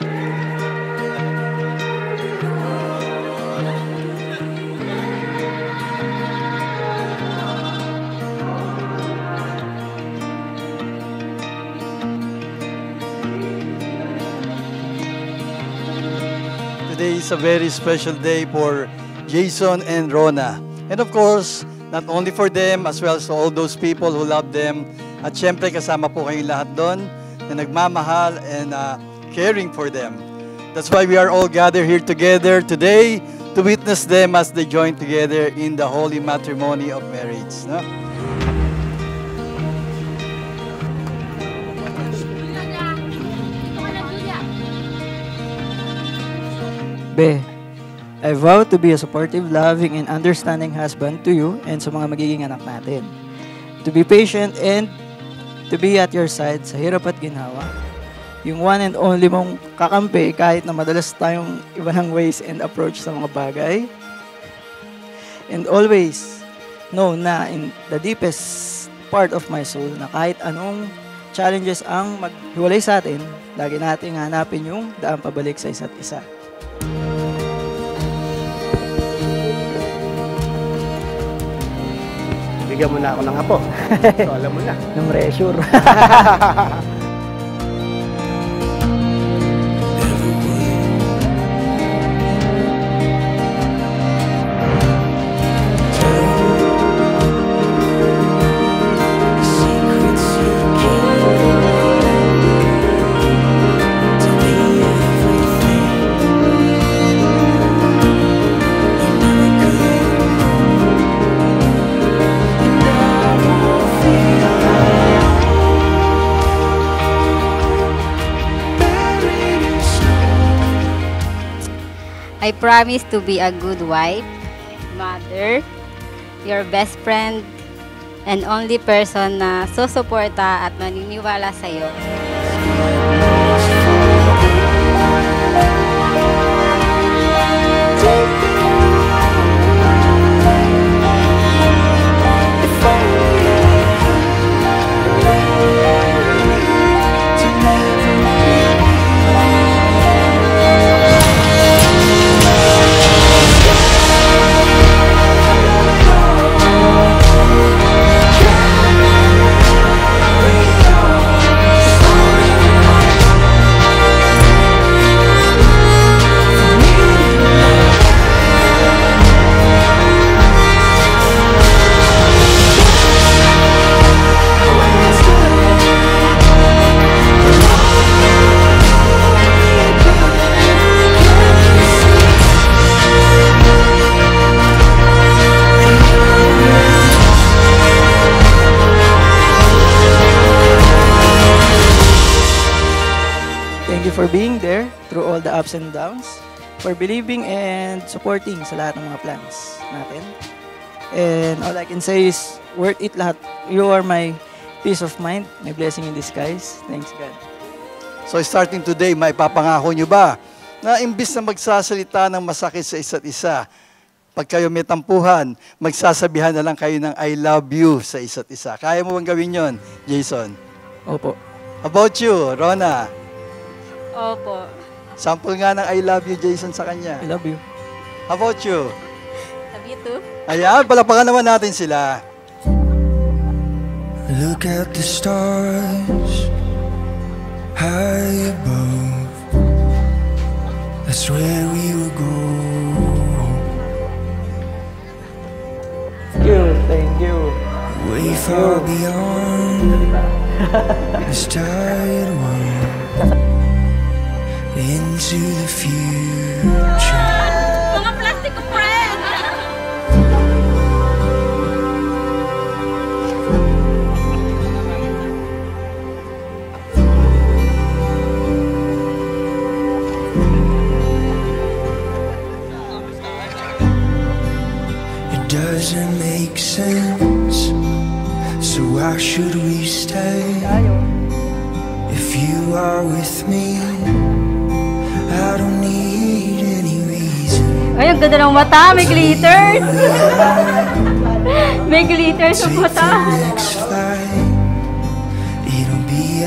Today is a very special day for Jason and Rona. And of course, not only for them, as well as all those people who love them. At syempre, kasama po kayong lahat doon na nagmamahal and uh, caring for them. That's why we are all gathered here together today to witness them as they join together in the holy matrimony of marriage. No? Be, I vow to be a supportive, loving, and understanding husband to you and sa mga magiging anak natin. To be patient and to be at your side sa hirap at ginhawa. Yung one and only mong kakampi kahit na madalas tayong iba ng ways and approach sa mga bagay. And always know na in the deepest part of my soul na kahit anong challenges ang maghiwalay sa atin, lagi nating hanapin yung daan pabalik sa isa't isa. Bigyan mo na ako ng apo. so, alam mo na. ng pressure. I promise to be a good wife, mother, your best friend, and only person na susuporta at maniniwala sa'yo. For being there through all the ups and downs, for believing and supporting sa lahat ng mga plans natin. And all I can say is, worth it lahat. You are my peace of mind, my blessing in disguise. Thanks God. So starting today, may papangako nyo ba na imbis na magsasalita ng masakit sa isa't isa, pag kayo may tampuhan, magsasabihan na lang kayo ng I love you sa isa't isa. Kaya mo bang gawin yon, Jason? Opo. About you, Rona. Opo. Sample nga ng I love you, Jason, sa kanya. I love you. How about you? Love you too. Ayan, palapakan naman natin sila. Look at the stars high above. That's where we will go. Thank you. Thank you. Way far beyond this tired world. Into the future. Mga plastic friend! It doesn't make sense. So why should we stay? If you are with me, Ay, ang ganda ng mata. May glitters. May glitters sa mata.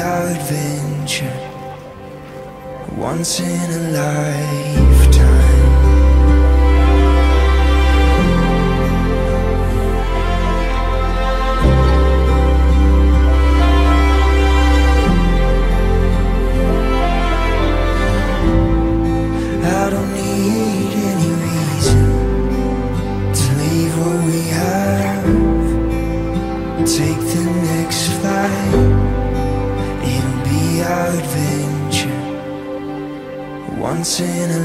adventure. once in a lifetime. Once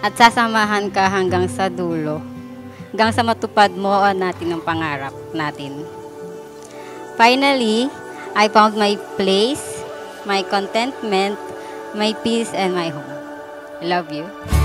At sasamahan ka hanggang sa dulo. Hanggang sa matupad mo natin ang pangarap natin. Finally, I found my place, my contentment, my peace, and my home. I love you.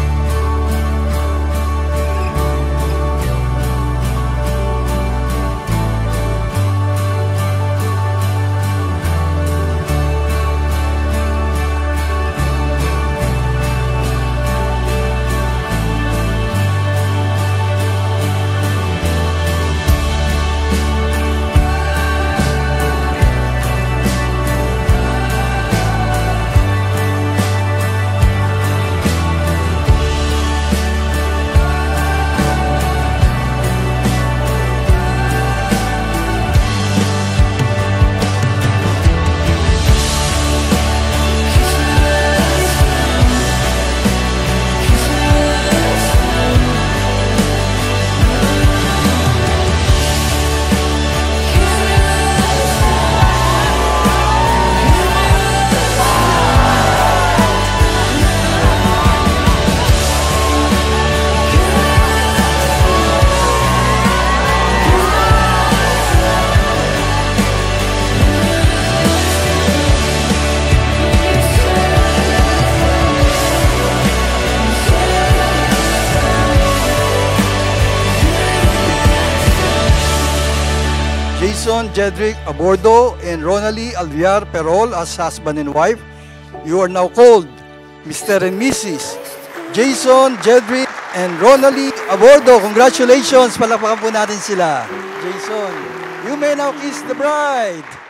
Jason Jedrick Abordo and Ronalie Alviar Perol as husband and wife. You are now called Mr. and Mrs. Jason Jedrick and Ronalie Abordo. Congratulations! Palakpakan po natin sila. Jason, you may now kiss the bride.